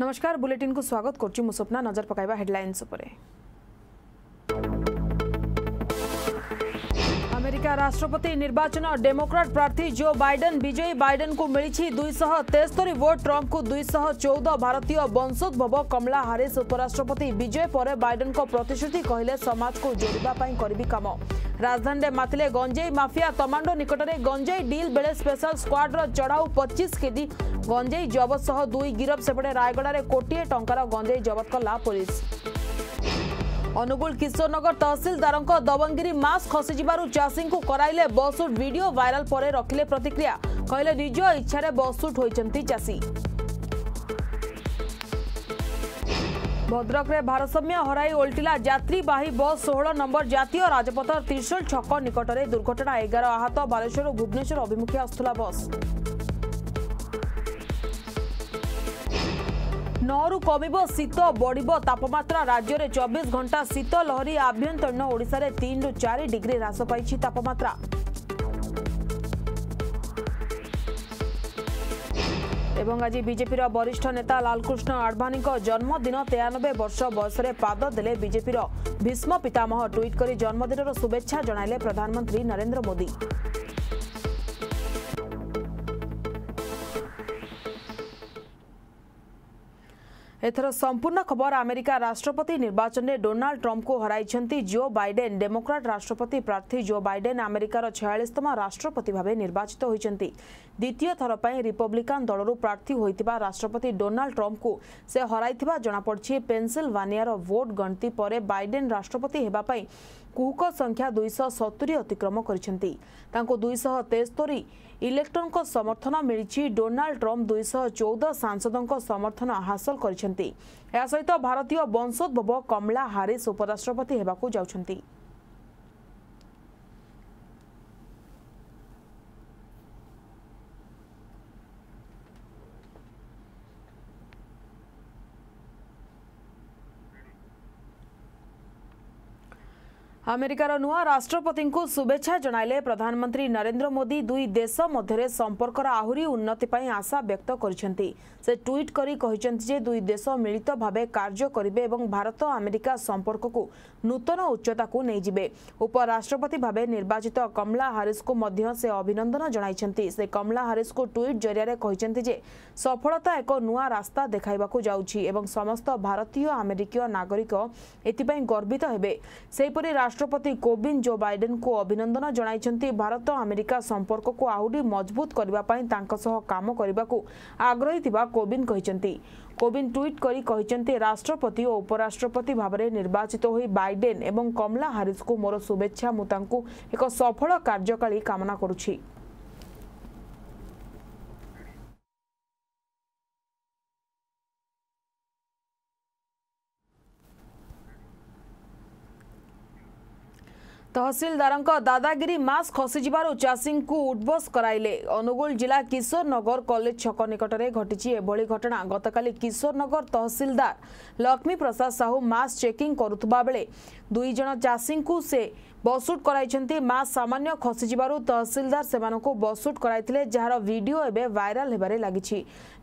ନମସ୍କାର ବୁଲେଟିନ୍କୁ ସ୍ୱାଗତ କରୁଛି ମୁଁ ସ୍ୱପ୍ନା ନଜର ପକାଇବା ହେଡ୍ଲାଇନ୍ସ ଉପରେ રશિયા રાષ્ટ્રપતિ નિર્વાચન ડેમોક્રાટ પ્રાર્થી જો બાઇડન વિજયી બાઇડનકુ મિળી ଦୁଇଶହ ତେସ୍ତରୀ ଭୋଟ୍ ଟ୍ରମ୍ପଙ୍କୁ ଦୁଇଶହ ଚଉଦ ଭାରତୀୟ ବଂଶୋଦ୍ଭବ କମଳା ହାରିସ୍ ଉପରାଷ୍ଟ୍ରପତି ବିଜୟ ପରେ ବାଇଡେନଙ୍କ ପ୍ରତିଶ୍ରୁତି କହିଲେ ସମାଜକୁ ଯୋଡ଼ିବା ପାଇଁ କରିବି କାମ ରାଜଧାନୀରେ ମାତିଲେ ଗଞ୍ଜେଇ ମାଫିଆ ତମାଣ୍ଡୋ ନିକଟରେ ଗଞ୍ଜେଇ ଡିଲ୍ ବେଳେ ସ୍ପେଶାଲ୍ ସ୍କ୍ୱାଡ୍ର ଚଢ଼ାଉ ପଚିଶ କେଜି ଗଞ୍ଜେଇ ଜବତ ସହ ଦୁଇ ଗିରଫ ସେପଟେ ରାୟଗଡ଼ାରେ କୋଟିଏ ଟଙ୍କାର ଗଞ୍ଜେଇ ଜବତ କଲା ପୋଲିସ ଅନୁଗୁଳ କିଶୋରନଗର ତହସିଲଦାରଙ୍କ ଦବଙ୍ଗିରି ମାସ୍କ ଖସିଯିବାରୁ ଚାଷୀଙ୍କୁ କରାଇଲେ ବସୁଟ ଭିଡିଓ ଭାଇରାଲ ପରେ ରଖିଲେ ପ୍ରତିକ୍ରିୟା। କହିଲେ ନିଜ ଇଚ୍ଛାରେ ବସୁଟ ହୋଇଛନ୍ତି ଚାଷୀ। ଭଦ୍ରକରେ ଭାରସାମ୍ୟ ହରାଇ ଓଲଟିଲା ଯାତ୍ରୀବାହୀ ବସ୍ ଷୋହଳ ନମ୍ବର ଜାତୀୟ ରାଜପଥ ତ୍ରିଶୋଲ ଛକ ନିକଟରେ ଦୁର୍ଘଟଣା। ଏଗାର ଆହତ ବାଲେଶ୍ୱର ଭୁବନେଶ୍ୱର ଅଭିମୁଖେ ଆସୁଥିଲା ବସ୍। ନଅରୁ କମିବ ଶୀତ ବଢ଼ିବ ତାପମାତ୍ରା। ରାଜ୍ୟରେ ଚବିଶ ଘଣ୍ଟା ଶୀତ ଲହରୀ ଆଭ୍ୟନ୍ତରୀଣ। ଓଡ଼ିଶାରେ ତିନିରୁ ଚାରି ଡିଗ୍ରୀ ହ୍ରାସ ପାଇଛି ତାପମାତ୍ରା। ଏବଂ ଆଜି ବିଜେପିର ବରିଷ୍ଠ ନେତା ଲାଲକୃଷ୍ଣ ଆଡଭାନୀଙ୍କ ଜନ୍ମଦିନ। ତେୟାନବେ ବର୍ଷ ବୟସରେ ପାଦ ଦେଲେ ବିଜେପିର ଭୀଷ୍ମ ପିତାମହ। ଟ୍ୱିଟ୍ କରି ଜନ୍ମଦିନର ଶୁଭେଚ୍ଛା ଜଣାଇଲେ ପ୍ରଧାନମନ୍ତ୍ରୀ ନରେନ୍ଦ୍ର ମୋଦି। ଏଥର ସମ୍ପୂର୍ଣ୍ଣ ଖବର ଆମେରିକା ରାଷ୍ଟ୍ରପତି ନିର୍ବାଚନରେ ଡୋନାଲ୍ଡ ଟ୍ରମ୍ପଙ୍କୁ ହରାଇଛନ୍ତି ଜୋ ବାଇଡେନ୍। ଡେମୋକ୍ରାଟ ରାଷ୍ଟ୍ରପତି ପ୍ରାର୍ଥୀ ଜୋ ବାଇଡେନ୍ ଆମେରିକାର ଛୟାଳିଶତମ ରାଷ୍ଟ୍ରପତି ଭାବେ ନିର୍ବାଚିତ ହୋଇଛନ୍ତି। ଦ୍ୱିତୀୟ ଥର ପାଇଁ ରିପବ୍ଲିକାନ ଦଳରୁ ପ୍ରାର୍ଥୀ ହୋଇଥିବା ରାଷ୍ଟ୍ରପତି ଡୋନାଲ୍ଡ ଟ୍ରମ୍ପଙ୍କୁ ସେ ହରାଇଥିବା ଜଣାପଡ଼ିଛି। ପେନ୍ସିଲଭାନିଆର ଭୋଟ୍ ଗଣତି ପରେ ବାଇଡେନ୍ ରାଷ୍ଟ୍ରପତି ହେବା ପାଇଁ କୁହୁକ ସଂଖ୍ୟା ଦୁଇଶହ ସତୁରି ଅତିକ୍ରମ କରିଛନ୍ତି। ତାଙ୍କୁ ଦୁଇଶହ ତେସ୍ତରୀ ଇଲେକ୍ଟରଙ୍କ ସମର୍ଥନ ମିଳିଛି। ଡୋନାଲ୍ଡ ଟ୍ରମ୍ପ ଦୁଇଶହ ଚଉଦ ସାଂସଦଙ୍କ ସମର୍ଥନ ହାସଲ କରିଛନ୍ତି। ଏହା ସହିତ ଭାରତୀୟ ବଂଶୋଦ୍ଭବ କମଲା ହାରିସ୍ ଉପରାଷ୍ଟ୍ରପତି ହେବାକୁ ଯାଉଛନ୍ତି। ଆମେରିକାର ନୂଆ ରାଷ୍ଟ୍ରପତିଙ୍କୁ ଶୁଭେଚ୍ଛା ଜଣାଇଲେ ପ୍ରଧାନମନ୍ତ୍ରୀ ନରେନ୍ଦ୍ର ମୋଦି ଦୁଇ ଦେଶ ମଧ୍ୟରେ ସମ୍ପର୍କର ଆହୁରି ଉନ୍ନତି ପାଇଁ ଆଶା ବ୍ୟକ୍ତ କରିଛନ୍ତି। ସେ ଟ୍ୱିଟ୍ କରି କହିଛନ୍ତି ଯେ ଦୁଇ ଦେଶ ମିଳିତ ଭାବେ କାର୍ଯ୍ୟ କରିବେ ଏବଂ ଭାରତ ଆମେରିକା ସମ୍ପର୍କକୁ ନୂତନ ଉଚ୍ଚତାକୁ ନେଇଯିବେ। ଉପରାଷ୍ଟ୍ରପତି ଭାବେ ନିର୍ବାଚିତ କମଲା ହାରିସ୍ଙ୍କୁ ମଧ୍ୟ ସେ ଅଭିନନ୍ଦନ ଜଣାଇଛନ୍ତି। ସେ କମଲା ହାରିସ୍ଙ୍କୁ ଟ୍ୱିଟ୍ ଜରିଆରେ କହିଛନ୍ତି ଯେ ସଫଳତା ଏକ ନୂଆ ରାସ୍ତା ଦେଖାଇବାକୁ ଯାଉଛି ଏବଂ ସମସ୍ତ ଭାରତୀୟ ଆମେରିକୀୟ ନାଗରିକ ଏଥିପାଇଁ ଗର୍ବିତ ହେବେ। ସେହିପରି ରାଷ୍ଟ୍ରପତି କୋବିନ୍ଦ ଜୋ ବାଇଡେନ୍ଙ୍କୁ ଅଭିନନ୍ଦନ ଜଣାଇଛନ୍ତି ଭାରତ ଆମେରିକା ସମ୍ପର୍କକୁ ଆହୁରି ମଜବୁତ କରିବା ପାଇଁ ତାଙ୍କ ସହ କାମ କରିବାକୁ ଆଗ୍ରହୀ ଥିବା କୋବିନ୍ଦ କହିଛନ୍ତି କୋବିନ୍ଦ ଟ୍ୱିଟ୍ କରି କହିଛନ୍ତି ରାଷ୍ଟ୍ରପତି ଓ ଉପରାଷ୍ଟ୍ରପତି ଭାବରେ ନିର୍ବାଚିତ ହୋଇ ବାଇଡେନ୍ ଏବଂ କମଲା ହାରିସ୍ଙ୍କୁ ମୋର ଶୁଭେଚ୍ଛା ମୁଁ ତାଙ୍କୁ ଏକ ସଫଳ କାର୍ଯ୍ୟକାଳୀ କାମନା କରୁଛି ତହସିଲଦାରଙ୍କ ଦାଦାଗିରି ମାସ୍କ ଖସିଯିବାରୁ ଚାଷୀଙ୍କୁ ଉଠବସ କରାଇଲେ। ଅନୁଗୁଳ ଜିଲ୍ଲା କିଶୋରନଗର କଲେଜ ଛକ ନିକଟରେ ଘଟିଛି ଏଭଳି ଘଟଣା। ଗତକାଲି କିଶୋରନଗର ତହସିଲଦାର ଲକ୍ଷ୍ମୀ ପ୍ରସାଦ ସାହୁ ମାସ୍କ ଚେକିଂ କରୁଥିବା ବେଳେ ଦୁଇ ଜଣ ଚାଷୀଙ୍କୁ ସେ ବସୁଟ କରାଇଛନ୍ତି। ମାସ୍କ ସାମାନ୍ୟ ଖସିଯିବାରୁ ତହସିଲଦାର ସେମାନଙ୍କୁ ବସୁଟ କରାଇଥିଲେ ଯାହାର ଭିଡିଓ ଏବେ ଭାଇରାଲ ହେବାରେ ଲାଗିଛି।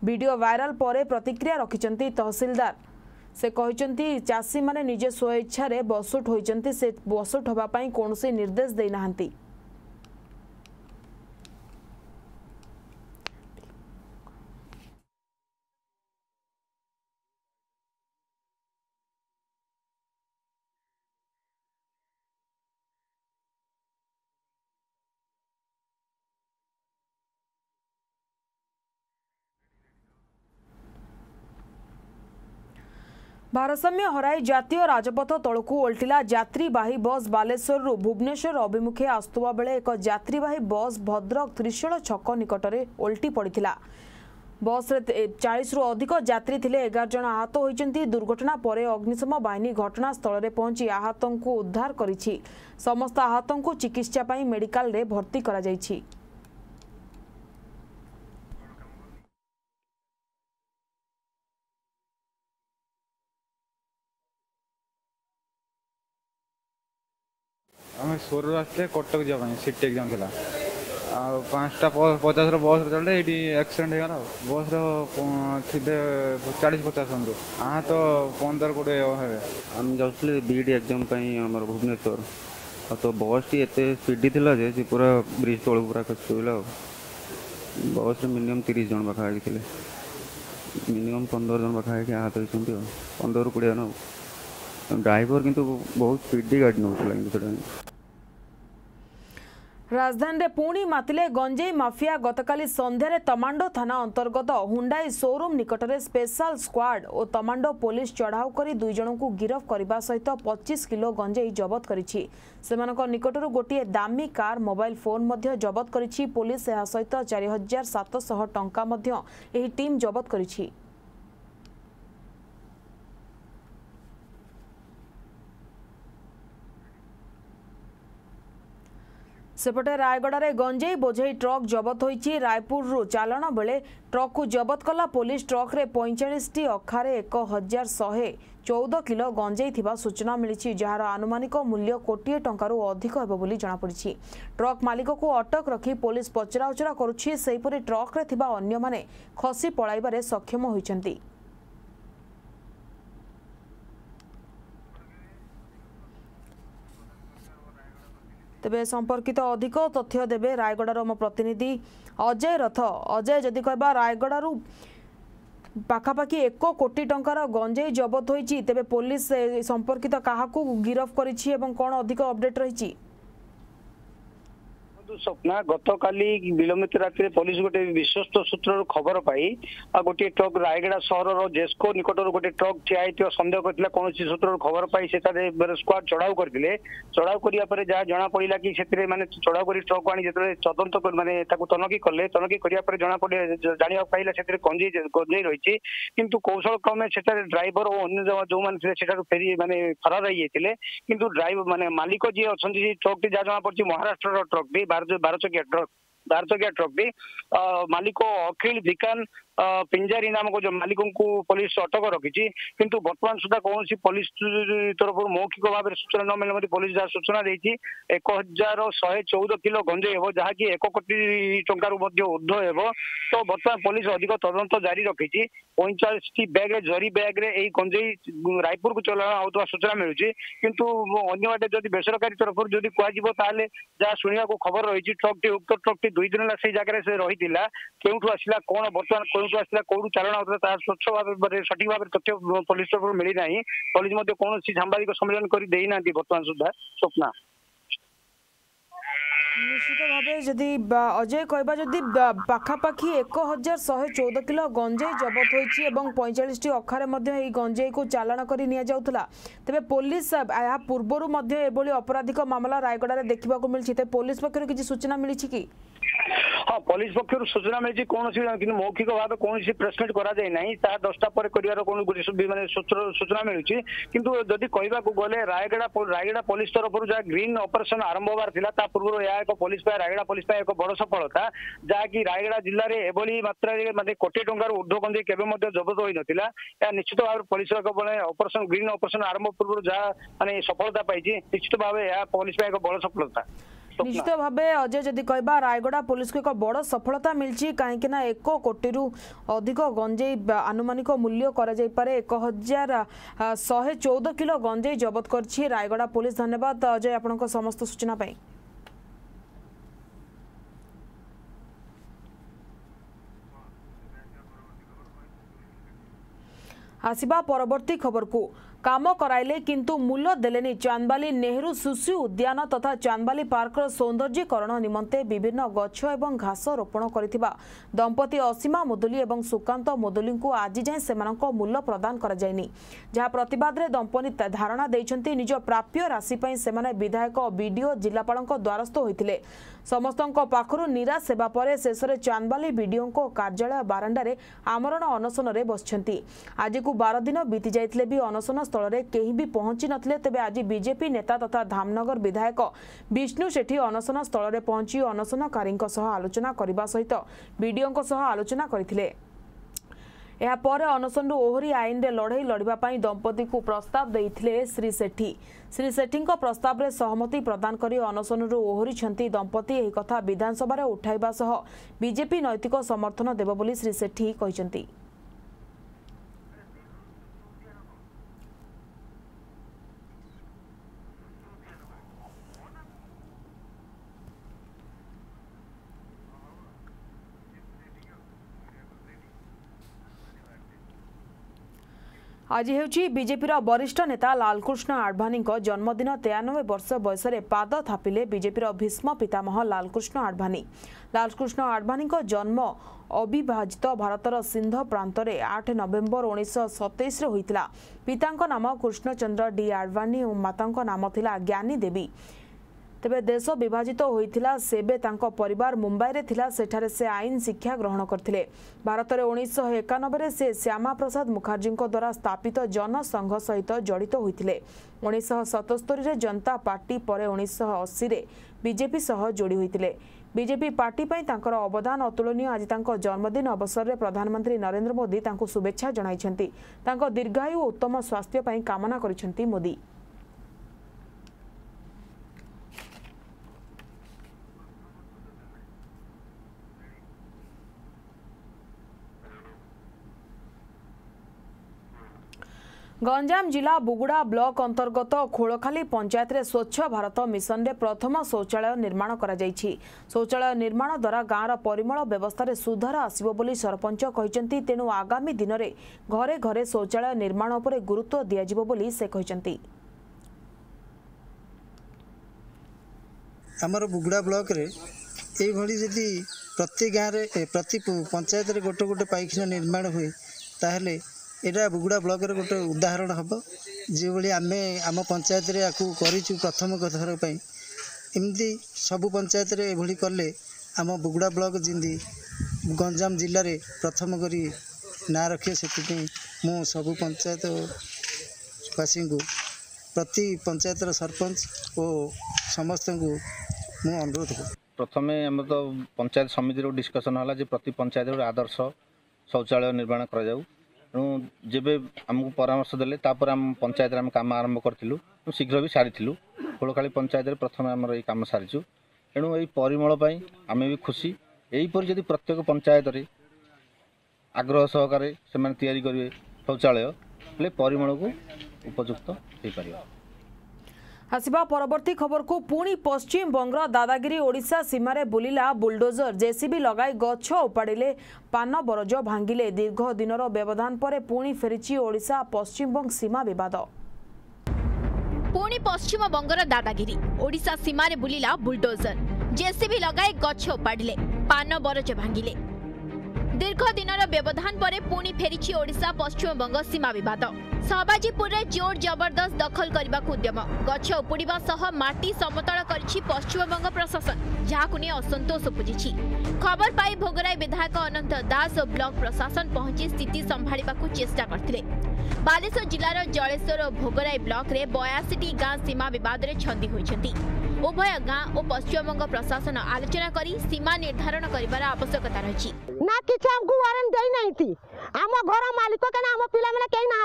ଭିଡିଓ ଭାଇରାଲ ପରେ ପ୍ରତିକ୍ରିୟା ରଖିଛନ୍ତି ତହସିଲଦାର। ସେ କହିଛନ୍ତି ଚାଷୀମାନେ ନିଜ ସ୍ୱଇଚ୍ଛାରେ ବସୁଟ ହୋଇଛନ୍ତି। ସେ ବସୁଟ ହେବା ପାଇଁ କୌଣସି ନିର୍ଦ୍ଦେଶ ଦେଇନାହାନ୍ତି। ଭାରସାମ୍ୟ ହରାଇ ଜାତୀୟ ରାଜପଥ ତଳକୁ ଓଲଟିଲା ଯାତ୍ରୀବାହୀ ବସ୍ ବାଲେଶ୍ୱରରୁ ଭୁବନେଶ୍ୱର ଅଭିମୁଖେ ଆସୁଥିବା ବେଳେ ଏକ ଯାତ୍ରୀବାହୀ ବସ୍ ଭଦ୍ରକ ତ୍ରିଶୂଳ ଛକ ନିକଟରେ ଓଲଟି ପଡ଼ିଥିଲା। ବସ୍ରେ ଚାଳିଶରୁ ଅଧିକ ଯାତ୍ରୀ ଥିଲେ ଏଗାର ଜଣ ଆହତ ହୋଇଛନ୍ତି। ଦୁର୍ଘଟଣା ପରେ ଅଗ୍ନିଶମ ବାହିନୀ ଘଟଣାସ୍ଥଳରେ ପହଞ୍ଚି ଆହତଙ୍କୁ ଉଦ୍ଧାର କରିଛି। ସମସ୍ତ ଆହତଙ୍କୁ ଚିକିତ୍ସା ପାଇଁ ମେଡିକାଲରେ ଭର୍ତ୍ତି କରାଯାଇଛି। ଆମେ ସୋରରୁ ଆସିଲେ କଟକ ଯିବା ପାଇଁ ସିଟି ଏକ୍ଜାମ୍ ଥିଲା। ଆଉ ପାଞ୍ଚଟା ପ- ପଚାଶର ବସ୍ରେ ଚଢ଼ିଲେ ଏଇଠି ଆକ୍ସିଡେଣ୍ଟ ହେଇଗଲା ଆଉ। ବସ୍ର ପ- ଥିବେ ଚାଳିଶ ପଚାଶ ଜଣରୁ ଆହା ତ ପନ୍ଦର କୋଡ଼ିଏ ହେବେ ଆମେ ଯାଉଥିଲେ ବିଇଡ଼ି ଏକ୍ଜାମ୍ ପାଇଁ ଆମର ଭୁବନେଶ୍ୱର। ଆଉ ତ ବସ୍ଟି ଏତେ ସ୍ପିଡ଼ି ଥିଲା ଯେ ସେ ପୁରା ବ୍ରିଜ୍ ତଳକୁ ପୁରା ଖସି ପଡ଼ିଲା ଆଉ। ବସ୍ରେ ମିନିମମ୍ ତିରିଶ ଜଣ ପାଖାପାଖି ଥିଲେ। ମିନିମମ୍ ପନ୍ଦର ଜଣ ପାଖାପାଖି ଆହତ ହେଇଛନ୍ତି ଆଉ। ପନ୍ଦରରୁ କୋଡ଼ିଏ ଜଣ ଆଉ। ଡ୍ରାଇଭର କିନ୍ତୁ ବହୁତ ସ୍ପିଡ଼ି ଗାଡ଼ି ନେଉଥିଲା କିନ୍ତୁ ସେଟା ରାଜଧାନୀରେ ପୁଣି ମାତିଲେ ଗଞ୍ଜେଇ ମାଫିଆ ଗତକାଲି ସନ୍ଧ୍ୟାରେ ତମାଣ୍ଡୋ ଥାନା ଅନ୍ତର୍ଗତ ହୁଣ୍ଡାଇ ସୋରୁମ୍ ନିକଟରେ ସ୍ପେଶାଲ ସ୍କ୍ୱାଡ୍ ଓ ତମାଣ୍ଡୋ ପୋଲିସ ଚଢ଼ାଉ କରି ଦୁଇ ଜଣଙ୍କୁ ଗିରଫ କରିବା ସହିତ ପଚିଶ କିଲୋ ଗଞ୍ଜେଇ ଜବତ କରିଛି। ସେମାନଙ୍କ ନିକଟରୁ ଗୋଟିଏ ଦାମୀ କାର୍ ମୋବାଇଲ ଫୋନ୍ ମଧ୍ୟ ଜବତ କରିଛି। ପୋଲିସ ଏହା ସହିତ ଚାରି ହଜାର ସାତଶହ ଟଙ୍କା ମଧ୍ୟ ଏହି ଟିମ୍ ଜବତ କରିଛି। ସେପଟେ ରାୟଗଡ଼ାରେ ଗଞ୍ଜେଇ ବୋଝେଇ ଟ୍ରକ୍ ଜବତ ହୋଇଛି। ରାୟପୁରରୁ ଚାଲାଣ ବେଳେ ଟ୍ରକ୍କୁ ଜବତ କଲା ପୋଲିସ। ଟ୍ରକ୍ରେ ପଇଁଚାଳିଶଟି ଅଖାରେ ଏକ ହଜାର ଶହେ ଚଉଦ କିଲୋ ଗଞ୍ଜେଇ ଥିବା ସୂଚନା ମିଳିଛି ଯାହାର ଆନୁମାନିକ ମୂଲ୍ୟ କୋଟିଏ ଟଙ୍କାରୁ ଅଧିକ ହେବ ବୋଲି ଜଣାପଡ଼ିଛି। ଟ୍ରକ୍ ମାଲିକକୁ ଅଟକ ରଖି ପୋଲିସ ପଚରାଉଚରା କରୁଛି। ସେହିପରି ଟ୍ରକ୍ରେ ଥିବା ଅନ୍ୟମାନେ ଖସି ପଳାଇବାରେ ସକ୍ଷମ ହୋଇଛନ୍ତି। ତେବେ ସମ୍ପର୍କିତ ଅଧିକ ତଥ୍ୟ ଦେବେ ରାୟଗଡ଼ାର ମୋ ପ୍ରତିନିଧି ଅଜୟ ରଥ। ଅଜୟ ଯଦି କହିବା ରାୟଗଡ଼ାରୁ ପାଖାପାଖି ଏକ କୋଟି ଟଙ୍କାର ଗଞ୍ଜେଇ ଜବତ ହୋଇଛି ତେବେ ପୋଲିସ ସମ୍ପର୍କିତ କାହାକୁ ଗିରଫ କରିଛି ଏବଂ କ'ଣ ଅଧିକ ଅପଡେଟ୍ ରହିଛି? ସ୍ୱପ୍ନା ଗତକାଲି ବିଳମ୍ବିତ ରାତିରେ ପୋଲିସ ଗୋଟେ ବିଶ୍ୱସ୍ତ ସୂତ୍ରରୁ ଖବର ପାଇ ଆଉ ଗୋଟିଏ ଟ୍ରକ୍ ରାୟଗଡ଼ା ସହରର ଜେସ୍କୋ ନିକଟରୁ ଗୋଟେ ଟ୍ରକ୍ ଠିଆ ହେଇଥିବା ସନ୍ଦେହ କରିଥିଲା। କୌଣସି ସୂତ୍ରରୁ ଖବର ପାଇ ସେଠାରେ ସ୍କ୍ୱାଡ ଚଢାଉ କରିଥିଲେ। ଚଢାଉ କରିବା ପରେ ଯାହା ଜଣା ପଡିଲା କି ସେଥିରେ ମାନେ ଚଢାଉ କରି ଟ୍ରକ୍ ଆଣି ଯେତେବେଳେ ତଦନ୍ତ କରି- ମାନେ ତାକୁ ତନଖି କଲେ ତନଖି କରିବା ପରେ ଜଣା ପଡେ ଜାଣିବାକୁ ପାଇଲା ସେଥିରେ ଗଞ୍ଜେଇ ଗଞ୍ଜେଇ ରହିଛି। କିନ୍ତୁ କୌଶଳ କ୍ରମେ ସେଠାରେ ଡ୍ରାଇଭର ଓ ଅନ୍ୟ ଯୋଉ- ଯୋଉମାନେ ଥିଲେ ସେଠାରୁ ଫେରି ମାନେ ଫରାର ହେଇଯାଇଥିଲେ। କିନ୍ତୁ ଡ୍ରାଇଭର ମାନେ ମାଲିକ ଯିଏ ଅଛନ୍ତି ସେ ଟ୍ରକ୍ ଟି ଯାହା ଜଣା ପଡୁଛି ମହାରାଷ୍ଟ୍ରର ଟ୍ରକ୍ ଟି বারো চকিয়া ট্রফি মালিকো অখিল ভিকান ଟ୍ରକ୍ ଟି ଅ, ମାଲିକ ଅଖିଳ ଭିକାନ ଅ, ପିଞ୍ଜାରୀ ନାମକ ଯୋଉ ମାଲିକଙ୍କୁ ପୋଲିସ ଅଟକ ରଖିଛି କିନ୍ତୁ ବର୍ତ୍ତମାନ ସୁଦ୍ଧା କୌଣସି ପୋଲିସ ତରଫରୁ ମୌଖିକ ଭାବରେ ସୂଚନା ନ ମିଳିଲେ ମଧ୍ୟ ପୋଲିସ ଯାହା ସୂଚନା ଦେଇଛି ଏକ ହଜାର ଶହେ ଚଉଦ କିଲୋ ଗଞ୍ଜେଇ ହେବ ଯାହାକି ଏକ କୋଟି ଟଙ୍କାରୁ ମଧ୍ୟ ଉର୍ଦ୍ଧ୍ୱ ହେବ। ତ ବର୍ତ୍ତମାନ ପୋଲିସ ଅଧିକ ତଦନ୍ତ ଜାରି ରଖିଛି। ପଇଁଚାଳିଶଟି ବ୍ୟାଗରେ ଜରି ବ୍ୟାଗରେ ଏଇ ଗଞ୍ଜେଇ ରାୟପୁରକୁ ଚଲାଣ ହଉଥିବା ସୂଚନା ମିଳୁଛି। କିନ୍ତୁ ଅନ୍ୟ ବାଟେ ଯଦି ବେସରକାରୀ ତରଫରୁ ଯଦି କୁହାଯିବ ତାହେଲେ ଯାହା ଶୁଣିବାକୁ ଖବର ରହିଛି ଟ୍ରକ୍ଟି ଉକ୍ତ ଟ୍ରକ୍ଟି ଦୁଇ ଦିନ ହେଲା ସେଇ ଜାଗାରେ ସେ ରହିଥିଲା। କେଉଁଠୁ ଆସିଲା କଣ ବର୍ତ୍ତମାନ କେଉଁଠୁ ଆସିଲା କୋଉଠୁ ଚାଲାଣ ହଉଥିଲା ତାହା ସ୍ୱଚ୍ଛ ଭାବରେ ସଠିକ ଭାବରେ ତଥ୍ୟ ପୋଲିସ ତରଫରୁ ମିଳିନାହିଁ ପୋଲିସ ମଧ୍ୟ କୌଣସି ସାମ୍ବାଦିକ ସମ୍ମିଳନୀ କରି ଦେଇନାହାନ୍ତି ବର୍ତ୍ତମାନ ସୁଦ୍ଧା ସ୍ୱପ୍ନା ନିଶ୍ଚିତ ଭାବେ ଯଦି ବା- ଅଜୟ କହିବା ଯଦି ବା- ପାଖାପାଖି ଏକ ହଜାର ଶହେ ଚଉଦ କିଲୋ ଗଞ୍ଜେଇ ଜବତ ହୋଇଛି ଏବଂ ପଇଁଚାଳିଶଟି ଅଖାରେ ମଧ୍ୟ ଏହି ଗଞ୍ଜେଇକୁ ଚାଲାଣ କରି ନିଆଯାଉଥିଲା ତେବେ ପୋଲିସ ଏହା ପୂର୍ବରୁ ମଧ୍ୟ ଏଭଳି ଅପରାଧିକ ମାମଲା ରାୟଗଡ଼ାରେ ଦେଖିବାକୁ ମିଳିଛି। ତେବେ ପୋଲିସ ପକ୍ଷରୁ କିଛି ସୂଚନା ମିଳିଛି କି? ହଁ ପୋଲିସ ପକ୍ଷରୁ ସୂଚନା ମିଳିଛି କୌଣସି କିନ୍ତୁ ମୌଖିକ ଭାବେ କୌଣସି ପ୍ରେସମିଟ୍ କରାଯାଇ ନାହିଁ ତାହା ଦଶଟା ପରେ କରିବାର କୌଣସି ମାନେ ସୂଚନା ମିଳୁଛି କିନ୍ତୁ ଯଦି କହିବାକୁ ଗଲେ ରାୟଗଡ଼ା ରାୟଗଡ଼ା ପୋଲିସ ତରଫରୁ ଯାହା ଗ୍ରୀନ ଅପରେସନ ଆରମ୍ଭ ହବାର ଥିଲା ତା ପୂର୍ବରୁ ଏହା ଏକ ପୋଲିସ ପାଇଁ ରାୟଗଡ଼ା ପୋଲିସ ପାଇଁ ଏକ ବଡ ସଫଳତା ଯାହାକି ରାୟଗଡ଼ା ଜିଲ୍ଲାରେ ଏଭଳି ମାତ୍ରାରେ ମାନେ କୋଟି ଟଙ୍କାରୁ ଉର୍ଦ୍ଧ୍ୱ ଗଞ୍ଜେଇ କେବେ ମଧ୍ୟ ଜବତ ହୋଇନଥିଲା ଏହା ନିଶ୍ଚିତ ଭାବରେ ପୋଲିସର ଏକ ମାନେ ଅପରେସନ ଗ୍ରୀନ ଅପରେସନ ଆରମ୍ଭ ପୂର୍ବରୁ ଯାହା ମାନେ ସଫଳତା ପାଇଛି ନିଶ୍ଚିତ ଭାବେ ଏହା ପୋଲିସ ପାଇଁ ଏକ ବଡ ସଫଳତା। ନିଶ୍ଚିତ ଭାବେ ଅଜୟ ଯଦି କହିବା ରାୟଗଡ଼ା ପୋଲିସକୁ ଏକ ବଡ଼ ସଫଳତା ମିଳିଛି। କାହିଁକି ନା ଏକ କୋଟିରୁ ଅଧିକ ଗଞ୍ଜେଇ ଆନୁମାନିକ ମୂଲ୍ୟ କରାଯାଇପାରେ। ଏକ ହଜାର ଶହେ ଚଉଦ କିଲୋ ଗଞ୍ଜେଇ ଜବତ କରିଛି ରାୟଗଡ଼ା ପୋଲିସ। ଧନ୍ୟବାଦ ଅଜୟ ଆପଣଙ୍କ ସମସ୍ତ ସୂଚନା ପାଇଁ। ଆସିବା ପରବର୍ତ୍ତୀ ଖବରକୁ। କାମ କରାଇଲେ କିନ୍ତୁ ମୂଲ ଦେଲେନି। ଚାନ୍ଦବାଲି ନେହେରୁ ଶିଶୁ ଉଦ୍ୟାନ ତଥା ଚାନ୍ଦବାଲି ପାର୍କର ସୌନ୍ଦର୍ଯ୍ୟକରଣ ନିମନ୍ତେ ବିଭିନ୍ନ ଗଛ ଏବଂ ଘାସ ରୋପଣ କରିଥିବା ଦମ୍ପତି ଅସୀମା ମୁଦୁଲି ଏବଂ ସୁକାନ୍ତ ମୁଦୁଲିଙ୍କୁ ଆଜି ଯାଏଁ ସେମାନଙ୍କ ମୂଲ ପ୍ରଦାନ କରାଯାଇନି। ଯାହା ପ୍ରତିବାଦରେ ଦମ୍ପତି ଧାରଣା ଦେଇଛନ୍ତି ନିଜ ପ୍ରାପ୍ୟ ରାଶି ପାଇଁ ସେମାନେ ବିଧାୟକ ବିଡିଓ ଜିଲ୍ଲାପାଳଙ୍କ ଦ୍ୱାରସ୍ଥ ହୋଇଥିଲେ। ସମସ୍ତଙ୍କ ପାଖରୁ ନିରାଶ ହେବା ପରେ ଶେଷରେ ଚାନ୍ଦବାଲି ବିଡିଓଙ୍କ କାର୍ଯ୍ୟାଳୟ ବାରଣ୍ଡାରେ ଆମରଣ ଅନଶନରେ ବସିଛନ୍ତି। ଆଜିକୁ ବାର ଦିନ ବିତି ଯାଇଥିଲେ ବି ଅନଶନ ସ୍ଥଳରେ କେହି ବି ପହଞ୍ଚି ନଥିଲେ ତେବେ ଆଜି ବିଜେପି ନେତା ତଥା ଧାମନଗର ବିଧାୟକ ବିଷ୍ଣୁ ସେଠୀ ଅନଶନ ସ୍ଥଳରେ ପହଞ୍ଚି ଅନଶନକାରୀଙ୍କ ସହ ଆଲୋଚନା କରିବା ସହିତ ବିଡିଓଙ୍କ ସହ ଆଲୋଚନା କରିଥିଲେ। ଏହାପରେ ଅନଶନରୁ ଓହରି ଆଇନରେ ଲଢ଼େଇ ଲଢ଼ିବା ପାଇଁ ଦମ୍ପତିଙ୍କୁ ପ୍ରସ୍ତାବ ଦେଇଥିଲେ ଶ୍ରୀ ସେଠୀ। ଶ୍ରୀ ସେଠୀଙ୍କ ପ୍ରସ୍ତାବରେ ସହମତି ପ୍ରଦାନ କରି ଅନଶନରୁ ଓହରିଛନ୍ତି ଦମ୍ପତି ଏହି କଥା ବିଧାନସଭାରେ ଉଠାଇବା ସହ ବିଜେପି ନୈତିକ ସମର୍ଥନ ଦେବ ବୋଲି ଶ୍ରୀ ସେଠୀ କହିଛନ୍ତି। ଆଜି ହେଉଛି ବିଜେପିର ବରିଷ୍ଠ ନେତା ଲାଲକୃଷ୍ଣ ଆଡଭାନୀଙ୍କ ଜନ୍ମଦିନ ତେୟାନବେ ବର୍ଷ ବୟସରେ ପାଦ ଥାପିଲେ ବିଜେପିର ଭୀଷ୍ମ ପିତାମହ ଲାଲକୃଷ୍ଣ ଆଡଭାନୀ। ଲାଲକୃଷ୍ଣ ଆଡଭାନୀଙ୍କ ଜନ୍ମ ଅବିଭାଜିତ ଭାରତର ସିନ୍ଧ ପ୍ରାନ୍ତରେ ଆଠ ନଭେମ୍ବର ଉଣେଇଶହ ସତେଇଶରେ ହୋଇଥିଲା। ପିତାଙ୍କ ନାମ କୃଷ୍ଣଚନ୍ଦ୍ର ଡି ଆଡଭାନୀ ଓ ମାତାଙ୍କ ନାମ ଥିଲା ଜ୍ଞାନୀ ଦେବୀ। ତେବେ ଦେଶ ବିଭାଜିତ ହୋଇଥିଲା ସେବେ ତାଙ୍କ ପରିବାର ମୁମ୍ବାଇରେ ଥିଲା ସେଠାରେ ସେ ଆଇନ ଶିକ୍ଷା ଗ୍ରହଣ କରିଥିଲେ। ଭାରତରେ ଉଣେଇଶହ ଏକାନବେରେ ସେ ଶ୍ୟାମା ପ୍ରସାଦ ମୁଖାର୍ଜୀଙ୍କ ଦ୍ୱାରା ସ୍ଥାପିତ ଜନସଂଘ ସହିତ ଜଡ଼ିତ ହୋଇଥିଲେ। ଉଣେଇଶହ ସତସ୍ତରୀରେ ଜନତା ପାର୍ଟି ପରେ ଉଣେଇଶହ ଅଶୀରେ ବିଜେପି ସହ ଯୋଡ଼ି ହୋଇଥିଲେ। ବିଜେପି ପାର୍ଟି ପାଇଁ ତାଙ୍କର ଅବଦାନ ଅତୁଳନୀୟ। ଆଜି ତାଙ୍କ ଜନ୍ମଦିନ ଅବସରରେ ପ୍ରଧାନମନ୍ତ୍ରୀ ନରେନ୍ଦ୍ର ମୋଦି ତାଙ୍କୁ ଶୁଭେଚ୍ଛା ଜଣାଇଛନ୍ତି। ତାଙ୍କ ଦୀର୍ଘାୟୁ ଓ ଉତ୍ତମ ସ୍ୱାସ୍ଥ୍ୟ ପାଇଁ କାମନା କରିଛନ୍ତି ମୋଦି। ଗଞ୍ଜାମ ଜିଲ୍ଲା ବୁଗୁଡା ବ୍ଲକ ଅନ୍ତର୍ଗତ ଖୋଳଖାଲି ପଞ୍ଚାୟତରେ ସ୍ୱଚ୍ଛ ଭାରତ ମିଶନରେ ପ୍ରଥମ ଶୌଚାଳୟ ନିର୍ମାଣ କରାଯାଇଛି। ଶୌଚାଳୟ ନିର୍ମାଣ ଦ୍ୱାରା ଗାଁର ପରିମଳ ବ୍ୟବସ୍ଥାରେ ସୁଧାର ଆସିବ ବୋଲି ସରପଞ୍ଚ କହିଛନ୍ତି ତେଣୁ ଆଗାମୀ ଦିନରେ ଘରେ ଘରେ ଶୌଚାଳୟ ନିର୍ମାଣ ଉପରେ ଗୁରୁତ୍ୱ ଦିଆଯିବ ବୋଲି ସେ କହିଛନ୍ତି। ଆମର ବୁଗୁଡ଼ା ବ୍ଲକରେ ଏଇଭଳି ଯଦି ପ୍ରତି ଗାଁରେ ପ୍ରତି ପଞ୍ଚାୟତରେ ଗୋଟେ ଗୋଟେ ପାଇଖାନା ନିର୍ମାଣ ହୁଏ ତାହେଲେ ଏଇଟା ବୁଗୁଡ଼ା ବ୍ଲକରେ ଗୋଟେ ଉଦାହରଣ ହେବ। ଯେଉଁଭଳି ଆମେ ଆମ ପଞ୍ଚାୟତରେ ଆକୁ କରିଛୁ ପ୍ରଥମ ଥର ପାଇଁ ଏମିତି ସବୁ ପଞ୍ଚାୟତରେ ଏଭଳି କଲେ ଆମ ବୁଗୁଡ଼ା ବ୍ଲକ ଯେମିତି ଗଞ୍ଜାମ ଜିଲ୍ଲାରେ ପ୍ରଥମ କରି ନାଁ ରଖିବ ସେଥିପାଇଁ ମୁଁ ସବୁ ପଞ୍ଚାୟତ ବାସୀଙ୍କୁ ପ୍ରତି ପଞ୍ଚାୟତର ସରପଞ୍ଚ ଓ ସମସ୍ତଙ୍କୁ ମୁଁ ଅନୁରୋଧ କରୁଛି। ପ୍ରଥମେ ଆମର ତ ପଞ୍ଚାୟତ ସମିତିରୁ ଡିସ୍କସନ୍ ହେଲା ଯେ ପ୍ରତି ପଞ୍ଚାୟତରେ ଆଦର୍ଶ ଶୌଚାଳୟ ନିର୍ମାଣ କରାଯାଉ। ତେଣୁ ଯେବେ ଆମକୁ ପରାମର୍ଶ ଦେଲେ ତାପରେ ଆମ ପଞ୍ଚାୟତରେ ଆମେ କାମ ଆରମ୍ଭ କରିଥିଲୁ। ଶୀଘ୍ର ବି ସାରିଥିଲୁ। ଖୋଳଖାଳି ପଞ୍ଚାୟତରେ ପ୍ରଥମେ ଆମର ଏଇ କାମ ସାରିଛୁ। ତେଣୁ ଏଇ ପରିମଳ ପାଇଁ ଆମେ ବି ଖୁସି। ଏହିପରି ଯଦି ପ୍ରତ୍ୟେକ ପଞ୍ଚାୟତରେ ଆଗ୍ରହ ସହକାରେ ସେମାନେ ତିଆରି କରିବେ ଶୌଚାଳୟ ହେଲେ ପରିମଳକୁ ଉପଯୁକ୍ତ ହୋଇପାରିବ। আসবা পরবর্তী খবরকু পুঁ পশ্চিমবঙ্গর দাদাগিরি ওড়শা সীমার বুলিলা বুলডোজর জেসিবি লগাই গছ উপাড়িলে পান বরজ ভাঙ্গিলে দীর্ঘ দিনর ব্যবধান পরে পুঁ ফেরিছি ওড়শা পশ্চিমবঙ্গ সীমা বিবাদ পুঁ পশ্চিমবঙ্গর দাদাগিরি ওড়শা সীমার বুলিলা বুলডোজর জেসিবি লগাই গছ উপাড়িলে পান বরজ ভাঙ্গিলে ଦୀର୍ଘ ଦିନର ବ୍ୟବଧାନ ପରେ ପୁଣି ଫେରିଛି ଓଡ଼ିଶା ପଶ୍ଚିମବଙ୍ଗ ସୀମା ବିବାଦ। ସବାଜିପୁରରେ ଜୋର ଜବରଦସ୍ତ ଦଖଲ କରିବାକୁ ଉଦ୍ୟମ। ଗଛ ଉପୁଡ଼ିବା ସହ ମାଟି ସମତଳ କରିଛି ପଶ୍ଚିମବଙ୍ଗ ପ୍ରଶାସନ ଯାହାକୁ ନେଇ ଅସନ୍ତୋଷ ଉପୁଜିଛି। ଖବର ପାଇ ଭୋଗରାଇ ବିଧାୟକ ଅନନ୍ତ ଦାସ ଓ ବ୍ଲକ ପ୍ରଶାସନ ପହଞ୍ଚି ସ୍ଥିତି ସମ୍ଭାଳିବାକୁ ଚେଷ୍ଟା କରିଥିଲେ। ବାଲେଶ୍ୱର ଜିଲ୍ଲାର ଜଳେଶ୍ୱର ଓ ଭୋଗରାଇ ବ୍ଲକରେ ବୟାଅଶୀଟି উভয় গাঁ ও পশ্চিমবঙ্গ প্রশাসন আলোচনা করে সীমা নির্ধারণ করিবার আবশ্যকতা রয়েছে না কিছু আমাকে ওয়ারেন্ট দেই নাই আম ঘর মালিক কেন আম পিলা মানে কেই না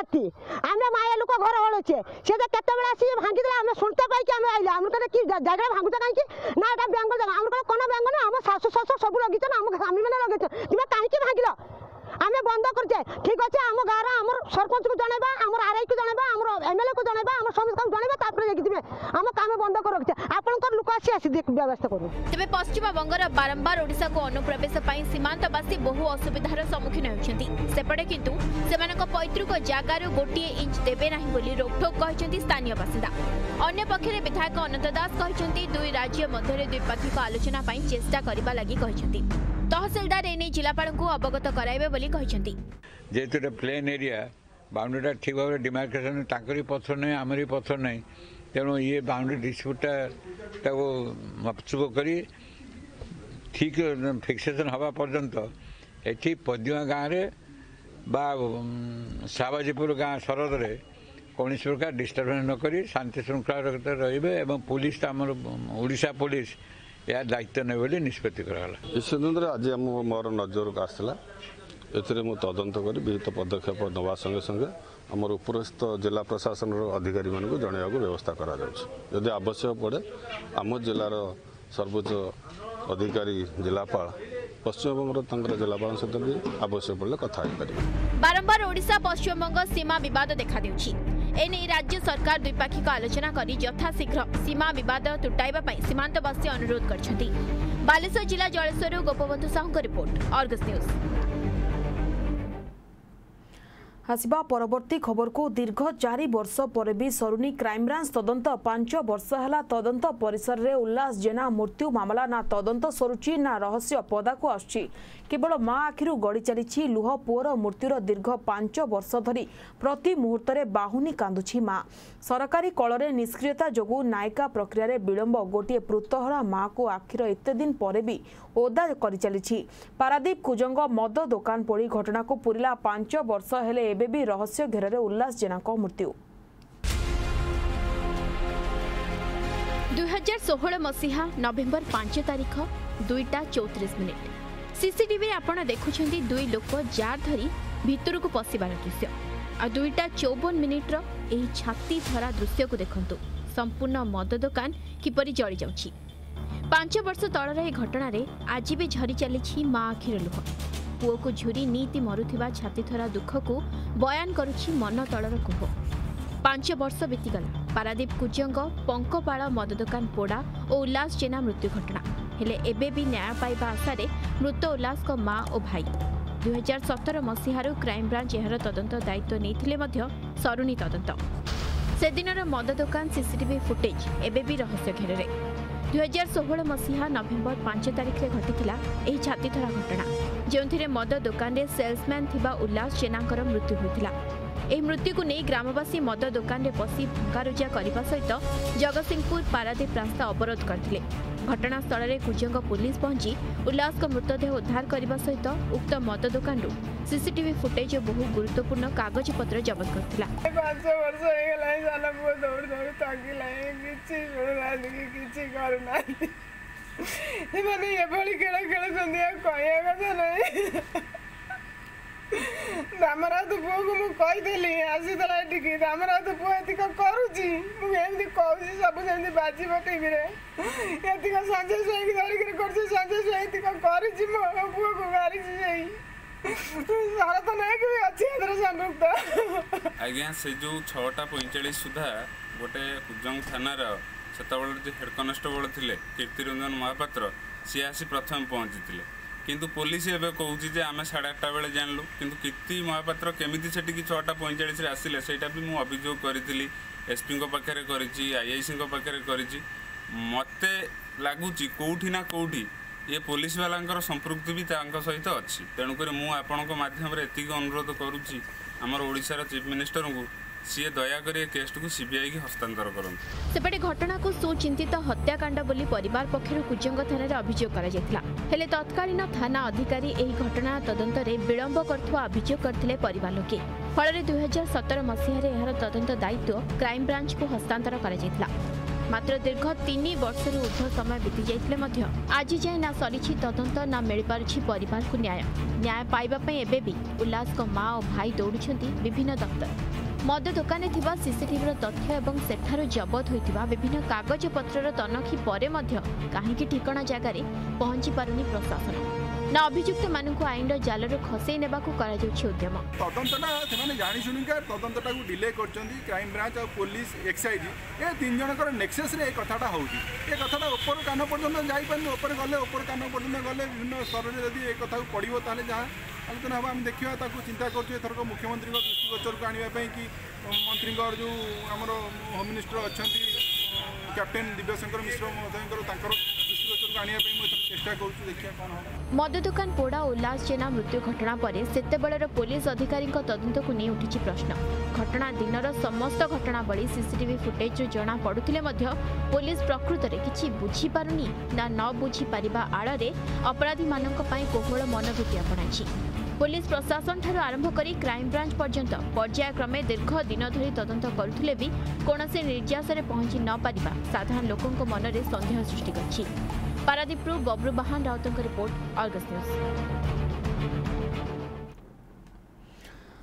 আমি মায়া লোক ঘর ওড়ছে সে যে কেতবেলে আসি ভাঙ্গি দেলে আমি শুনতে পাইকি আমি আইলে আমি কেন কি জায়গায় ভাঙ্গুছে কাইকি না এটা ব্যাঙ্গ জায়গা আমার কোন ব্যাঙ্গ না আমার শাশু শ্বশুর সব লগিছে না আমার স্বামী মানে লগিছে তুমি কাইকি ভাঙ্গিল আমি বন্ধ করছে ঠিক আছে আম গাঁর আমার সরপঞ্চকে জনাইবা আমার আরআই কে জনাইবা আমার এমএলএ কে জনাইবা আমার সমস্ত জনাইবা ତାପରେ ଯାଇକି ଯିବେ ଆମ କାମ ବନ୍ଦ କରି ରଖିଛେ। ଆପଣଙ୍କର ଲୋକ ଆସି ଆସି ବ୍ୟବସ୍ଥା କରୁ। ତେବେ ପଶ୍ଚିମବଙ୍ଗର ବାରମ୍ବାର ଓଡ଼ିଶାକୁ ଅନୁପ୍ରବେଶ ପାଇଁ ସୀମାନ୍ତବାସୀ ବହୁ ଅସୁବିଧାର ସମ୍ମୁଖୀନ ହେଉଛନ୍ତି। ସେପଟେ କିନ୍ତୁ ସେମାନଙ୍କ ପୈତୃକ ଜାଗାରୁ ଗୋଟିଏ ଇଞ୍ଚ ଦେବେ ନାହିଁ ବୋଲି ରୋକଠୋକ କହିଛନ୍ତି ସ୍ଥାନୀୟ ବାସିନ୍ଦା। ଅନ୍ୟପକ୍ଷରେ ବିଧାୟକ ଅନନ୍ତ ଦାସ କହିଛନ୍ତି ଦୁଇ ରାଜ୍ୟ ମଧ୍ୟରେ ଦ୍ୱିପାକ୍ଷିକ ଆଲୋଚନା ପାଇଁ ଚେଷ୍ଟା କରିବା ଲାଗି କହିଛନ୍ତି। ତହସିଲଦାର ଏନେଇ ଜିଲ୍ଲାପାଳଙ୍କୁ ଅବଗତ କରାଇବେ ବୋଲି କହିଛନ୍ତି। ଯେହେତୁ ପ୍ଲେନ୍ ଏରିଆ ବାଉଣ୍ଡରୀଟା ଠିକ୍ ଭାବରେ ଡିମାର୍କେସନ୍ ତାଙ୍କରି ପଥର ନାହିଁ ଆମରି ପଥର ନାହିଁ ତେଣୁ ଇଏ ବାଉଣ୍ଡରୀ ଡିସ୍ପ୍ୟୁଟ୍ଟା ତାକୁ ମପଚୁପ କରି ଠିକ୍ ଫିକ୍ସେସନ୍ ହେବା ପର୍ଯ୍ୟନ୍ତ ଏଠି ପଦିମା ଗାଁରେ ବା ଉମ୍, ସାବାଜୀପୁର ଗାଁ ସରହଦରେ କୌଣସି ପ୍ରକାର ଡିଷ୍ଟର୍ବାନ୍ସ ନ କରି ଶାନ୍ତି ଶୃଙ୍ଖଳା ଭିତରେ ରହିବେ ଏବଂ ପୁଲିସ ତ ଆମର ଉମ୍, ଓଡ଼ିଶା ପୁଲିସ ଏହା ଦାୟିତ୍ୱ ନେବେ ବୋଲି ନିଷ୍ପତ୍ତି କରାଗଲା ବିଶ୍ୱନ୍ଦରେ ଆଜି ଆମ ମୋର ନଜରକୁ ଆସିଥିଲା ଏଥିରେ ମୁଁ ତଦନ୍ତ କରି ବିହିତ ପଦକ୍ଷେପ ନେବା ସଙ୍ଗେ ସଙ୍ଗେ ଆମର ଉପରସ୍ଥ ଜିଲ୍ଲା ପ୍ରଶାସନର ଅଧିକାରୀମାନଙ୍କୁ ଜଣାଇବାକୁ ବ୍ୟବସ୍ଥା କରାଯାଉଛି। ଯଦି ଆବଶ୍ୟକ ପଡ଼େ ଆମ ଜିଲ୍ଲାର ସର୍ବୋଚ୍ଚ ଅଧିକାରୀ ଜିଲ୍ଲାପାଳ ପଶ୍ଚିମବଙ୍ଗର ତାଙ୍କର ଜିଲ୍ଲାପାଳଙ୍କ ସହିତ ବି ଆବଶ୍ୟକ ପଡ଼ିଲେ କଥା ହେଇପାରିବେ। ବାରମ୍ବାର ଓଡ଼ିଶା ପଶ୍ଚିମବଙ୍ଗ ସୀମା ବିବାଦ ଦେଖାଦେଉଛି ଏନେଇ ରାଜ୍ୟ ସରକାର ଦ୍ୱିପାକ୍ଷିକ ଆଲୋଚନା କରି ଯଥାଶୀଘ୍ର ସୀମା ବିବାଦ ତୁଟାଇବା ପାଇଁ ସୀମାନ୍ତବାସୀ ଅନୁରୋଧ କରିଛନ୍ତି। ବାଲେଶ୍ୱର ଜିଲ୍ଲା ଜଳେଶ୍ୱରରୁ ଗୋପବନ୍ଧୁ ସାହୁଙ୍କ ରିପୋର୍ଟ ଅର୍ଗସ୍ ନ୍ୟୁଜ୍। ଆସିବା ପରବର୍ତ୍ତୀ ଖବରକୁ ଦୀର୍ଘ ଚାରି ବର୍ଷ ପରେ ବି ସରୁନି କ୍ରାଇମବ୍ରାଞ୍ଚ ତଦନ୍ତ ପାଞ୍ଚ ବର୍ଷ ହେଲା ତଦନ୍ତ ପରିସରରେ ଉଲ୍ଲାସ ଜେନା ମୃତ୍ୟୁ ମାମଲା ନା ତଦନ୍ତ ସରୁଛି ନା ରହସ୍ୟ ପଦାକୁ ଆସୁଛି। କେବଳ ମା ଆଖିରୁ ଗଡ଼ି ଚାଲିଛି ଲୁହ ପୁଅର ମୃତ୍ୟୁର ଦୀର୍ଘ ପାଞ୍ଚ ବର୍ଷ ଧରି ପ୍ରତି ମୁହୂର୍ତ୍ତରେ ବାହୁନି କାନ୍ଦୁଛି ମା। ସରକାରୀ କଳରେ ନିଷ୍କ୍ରିୟତା ଯୋଗୁଁ ନାୟିକା ପ୍ରକ୍ରିୟାରେ ବିଳମ୍ବ ଗୋଟିଏ ପୃତହରା ମାଆକୁ ଆଖିର ଏତେ ଦିନ ପରେ ବି ଓଦା କରିଚାଲିଛି। ପାରାଦୀପ କୁଜଙ୍ଗ ମଦ ଦୋକାନ ପୋଡ଼ି ଘଟଣାକୁ ପୁରିଲା ପାଞ୍ଚ ବର୍ଷ ହେଲେ ଏବେ ବି ରହସ୍ୟ ଘେରରେ ଉଲ୍ଲାସ ଜେନାଙ୍କ ମୃତ୍ୟୁ। ଦୁଇହଜାର ଷୋହଳ ମସିହା ନଭେମ୍ବର ପାଞ୍ଚ ତାରିଖ ଦୁଇଟା ଚଉତିରିଶ ମିନିଟ୍। ସିସିଟିଭିରେ ଆପଣ ଦେଖୁଛନ୍ତି ଦୁଇ ଲୋକ ଜାର୍ ଧରି ଭିତରକୁ ପଶିବାର ଦୃଶ୍ୟ। ଆଉ ଦୁଇଟା ଚଉବନ ମିନିଟ୍ର ଏହି ଛାତି ଧରା ଦୃଶ୍ୟକୁ ଦେଖନ୍ତୁ। ସମ୍ପୂର୍ଣ୍ଣ ମଦ ଦୋକାନ କିପରି ଜଳିଯାଉଛି। ପାଞ୍ଚ ବର୍ଷ ତଳର ଏହି ଘଟଣାରେ ଆଜି ବି ଝରି ଚାଲିଛି ମା ଆଖିର ଲୁହ। ପୁଅକୁ ଝୁରି ନିଇତି ମରୁଥିବା ଛାତିଥରା ଦୁଃଖକୁ ବୟାନ କରୁଛି ମନ ତଳର କୁହ। ପାଞ୍ଚ ବର୍ଷ ବିତିଗଲା। ପାରାଦୀପ କୁଜଙ୍ଗ ପଙ୍କପାଳ ମଦ ଦୋକାନ ପୋଡ଼ା ଓ ଉଲ୍ଲାସ ଜେନା ମୃତ୍ୟୁ ଘଟଣା। ହେଲେ ଏବେ ବି ନ୍ୟାୟ ପାଇବା ଆଶାରେ ମୃତ ଉଲ୍ଲାସଙ୍କ ମା ଓ ଭାଇ। ଦୁଇହଜାର ସତର ମସିହାରୁ କ୍ରାଇମବ୍ରାଞ୍ଚ ଏହାର ତଦନ୍ତ ଦାୟିତ୍ୱ ନେଇଥିଲେ ମଧ୍ୟ ସରୁନି ତଦନ୍ତ। ସେଦିନର ମଦ ଦୋକାନ ସିସିଟିଭି ଫୁଟେଜ୍ ଏବେ ବି ରହସ୍ୟ ଘେରରେ। ଦୁଇହଜାର ଷୋହଳ ମସିହା ନଭେମ୍ବର ପାଞ୍ଚ ତାରିଖରେ ଘଟିଥିଲା ଏହି ଛାତିଥରା ଘଟଣା। ଯେଉଁଥିରେ ମଦ ଦୋକାନରେ ସେଲ୍ସମ୍ୟାନ୍ ଥିବା ଉଲ୍ଲାସ ଜେନାଙ୍କର ମୃତ୍ୟୁ ହୋଇଥିଲା। ଏହି ମୃତ୍ୟୁକୁ ନେଇ ଗ୍ରାମବାସୀ ମଦ ଦୋକାନରେ ପଶି ଭଙ୍ଗାରୁଜା କରିବା ସହିତ ଜଗତସିଂହପୁର ପାରାଦୀପ ରାସ୍ତା ଅବରୋଧ କରିଥିଲେ। ଘଟଣାସ୍ଥଳରେ କୁଜଙ୍ଗ ପୁଲିସ ପହଞ୍ଚି ଉଲ୍ଲାସଙ୍କ ମୃତଦେହ ଉଦ୍ଧାର କରିବା ସହିତ ଉକ୍ତ ମଦ ଦୋକାନରୁ ସିସିଟିଭି ଫୁଟେଜ୍ ଓ ବହୁ ଗୁରୁତ୍ୱପୂର୍ଣ୍ଣ କାଗଜପତ୍ର ଜବତ କରିଥିଲା। ସେମାନେ ଏଭଳି ଖେଳ ଖେଳୁଛନ୍ତି ଆଉ କହିବା କଥା ନାହିଁ। ଦାମରାଜ ପୁଅକୁ ମୁଁ କହିଥିଲି ଆସିଥିଲା ଏଠିକି ଦାମରାଜ ପୁଅ ଏତିକ କରୁଛି। ମୁଁ ଏମିତି କହୁଛି ସବୁ ସେମିତି ବାଜିବ ଟିଭିରେ ଏତିକ ସଞ୍ଜୟ ସ୍ୱାଇଁକି ଧରିକିରି କରୁଛି ସଞ୍ଜୟ ସ୍ୱାଇଁ ଏତିକ କରିଛି ମୋ ପୁଅକୁ ମାରିଛି ସେଇ। ଶରତ ନାୟକ ବି ଅଛି ଏଥିରେ ସଂପୃକ୍ତ ଆଜ୍ଞା ସେ ଯେଉଁ ଛଅଟା ପଇଁଚାଳିଶ ସୁଦ୍ଧା ଗୋଟେ କୁଜଙ୍ଗ ଥାନାର ସେତେବେଳେ ଯେ ହେଡ଼ କନେଷ୍ଟବଳ ଥିଲେ କୀର୍ତ୍ତିରଞ୍ଜନ ମହାପାତ୍ର ସିଏ ଆସି ପ୍ରଥମେ ପହଞ୍ଚିଥିଲେ। କିନ୍ତୁ ପୋଲିସ ଏବେ କହୁଛି ଯେ ଆମେ ସାଢ଼େ ଆଠଟା ବେଳେ ଜାଣିଲୁ। କିନ୍ତୁ କୀର୍ତ୍ତି ମହାପାତ୍ର କେମିତି ସେଠିକି ଛଅଟା ପଇଁଚାଳିଶରେ ଆସିଲେ ସେଇଟା ବି ମୁଁ ଅଭିଯୋଗ କରିଥିଲି। ଏସ୍ପିଙ୍କ ପାଖରେ କରିଛି ଆଇଆଇସିଙ୍କ ପାଖରେ କରିଛି। ମୋତେ ଲାଗୁଛି କେଉଁଠି ନା କେଉଁଠି ଏ ପୋଲିସ ବାଲାଙ୍କର ସମ୍ପୃକ୍ତି ବି ତାଙ୍କ ସହିତ ଅଛି। ତେଣୁକରି ମୁଁ ଆପଣଙ୍କ ମାଧ୍ୟମରେ ଏତିକି ଅନୁରୋଧ କରୁଛି ଆମର ଓଡ଼ିଶାର ଚିଫ୍ ମିନିଷ୍ଟରଙ୍କୁ ସିଏ ଦୟାକରି ଏ କେସ୍ଟିକୁ ସିବିଆଇକି ହସ୍ତାନ୍ତର କରନ୍ତୁ। ସେପଟେ ଘଟଣାକୁ ସୁଚିନ୍ତିତ ହତ୍ୟାକାଣ୍ଡ ବୋଲି ପରିବାର ପକ୍ଷରୁ କୁଜଙ୍ଗ ଥାନାରେ ଅଭିଯୋଗ କରାଯାଇଥିଲା। ହେଲେ ତତ୍କାଳୀନ ଥାନା ଅଧିକାରୀ ଏହି ଘଟଣା ତଦନ୍ତରେ ବିଳମ୍ବ କରୁଥିବା ଅଭିଯୋଗ କରିଥିଲେ ପରିବାର ଲୋକେ। ଫଳରେ ଦୁଇହଜାର ସତର ମସିହାରେ ଏହାର ତଦନ୍ତ ଦାୟିତ୍ୱ କ୍ରାଇମବ୍ରାଞ୍ଚକୁ ହସ୍ତାନ୍ତର କରାଯାଇଥିଲା। ମାତ୍ର ଦୀର୍ଘ ତିନି ବର୍ଷରୁ ଉର୍ଦ୍ଧ୍ୱ ସମୟ ବିତି ଯାଇଥିଲେ ମଧ୍ୟ ଆଜି ଯାଏଁ ନା ସରିଛି ତଦନ୍ତ ନା ମିଳିପାରୁଛି ପରିବାରକୁ ନ୍ୟାୟ। ନ୍ୟାୟ ପାଇବା ପାଇଁ ଏବେ ବି ଉଲ୍ଲାସଙ୍କ ମା ଓ ଭାଇ ଦୌଡୁଛନ୍ତି ବିଭିନ୍ନ ଦପ୍ତର। ମଦ ଦୋକାନରେ ଥିବା ସିସିଟିଭିର ତଥ୍ୟ ଏବଂ ସେଠାରୁ ଜବତ ହୋଇଥିବା ବିଭିନ୍ନ କାଗଜପତ୍ରର ତନଖି ପରେ ମଧ୍ୟ କାହିଁକି ଠିକଣା ଜାଗାରେ ପହଞ୍ଚି ପାରୁନି ପ୍ରଶାସନ? ନା ଅଭିଯୁକ୍ତମାନଙ୍କୁ ଆଇନର ଜାଲରୁ ଖସେଇ ନେବାକୁ କରାଯାଉଛି ଉଦ୍ୟମ। ତଦନ୍ତଟା ସେମାନେ ଜାଣିଶୁଣିକା ତଦନ୍ତଟାକୁ ଡିଲେ କରିଛନ୍ତି କ୍ରାଇମ୍ ବ୍ରାଞ୍ଚ ଆଉ ପୋଲିସ ଏକ୍ସାଇଜ ଏ ତିନି ଜଣଙ୍କର ନେକ୍ସେସରେ ଏ କଥାଟା ହେଉଛି। ଏ କଥାଟା ଉପର କାନ ପର୍ଯ୍ୟନ୍ତ ଯାଇପାରୁନି ଉପରେ ଗଲେ ଉପର କାନ ପର୍ଯ୍ୟନ୍ତ ଗଲେ ବିଭିନ୍ନ ସ୍ତରରେ ଯଦି ଏ କଥାକୁ ପଡ଼ିବ ତାହେଲେ ଯାହା ଆଲୋଚନା ହେବ। ଆମେ ଦେଖିବା ତାକୁ ଚିନ୍ତା କରୁଛୁ ଏଥରକ ମୁଖ୍ୟମନ୍ତ୍ରୀଙ୍କ ଦୃଷ୍ଟିଗୋଚରକୁ ଆଣିବା ପାଇଁ କି ମନ୍ତ୍ରୀଙ୍କର ଯେଉଁ ଆମର ହୋମ୍ ମିନିଷ୍ଟର ଅଛନ୍ତି କ୍ୟାପ୍ଟେନ୍ ଦିବ୍ୟଶଙ୍କର ମିଶ୍ର ମହୋଦୟଙ୍କର ତାଙ୍କର ଦୃଷ୍ଟିଗୋଚରକୁ ଆଣିବା ପାଇଁ ମୁଁ ଏଥର ଚେଷ୍ଟା କରୁଛୁ ଦେଖିବା କ'ଣ ହେବ। ମଦ ଦୋକାନ ପୋଡ଼ା ଉଲ୍ଲାସ ଜେନା ମୃତ୍ୟୁ ଘଟଣା ପରେ ସେତେବେଳର ପୋଲିସ ଅଧିକାରୀଙ୍କ ତଦନ୍ତକୁ ନେଇ ଉଠିଛି ପ୍ରଶ୍ନ। ଘଟଣା ଦିନର ସମସ୍ତ ଘଟଣାବଳୀ ସିସିଟିଭି ଫୁଟେଜ୍ରୁ ଜଣାପଡ଼ୁଥିଲେ ମଧ୍ୟ ପୋଲିସ ପ୍ରକୃତରେ କିଛି ବୁଝିପାରୁନି ନା ନ ବୁଝିପାରିବା ଆଳରେ ଅପରାଧୀମାନଙ୍କ ପାଇଁ କୋହଳ ମନୋବୃତ୍ତି ଆପଣାଇଛି। ପୋଲିସ ପ୍ରଶାସନଠାରୁ ଆରମ୍ଭ କରି କ୍ରାଇମବ୍ରାଞ୍ଚ ପର୍ଯ୍ୟନ୍ତ ପର୍ଯ୍ୟାୟକ୍ରମେ ଦୀର୍ଘ ଦିନ ଧରି ତଦନ୍ତ କରୁଥିଲେ ବି କୌଣସି ନିର୍ଯାସରେ ପହଞ୍ଚି ନ ପାରିବା ସାଧାରଣ ଲୋକଙ୍କ ମନରେ ସନ୍ଦେହ ସୃଷ୍ଟି କରିଛି। ପାରାଦୀପରୁ ବବ୍ରୁ ବାହାନ ରାଉତଙ୍କ ରିପୋର୍ଟ ଅର୍ଗସ୍